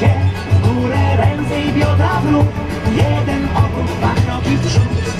się W górę ręce i biodra w lóg Jeden obrót, dwa kroki w przód.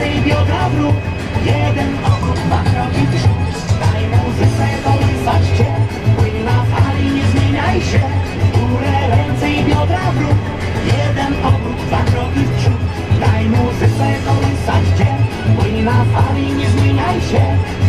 więcej biodra Jeden okut ma kroki Daj muzyce kołysać cię Płyn na fali, nie zmieniaj się. W górę ręce i biodra wróg Jeden okut, dwa kroki Daj muzyce kołysać cię Płyn na fali, nie zmieniaj się.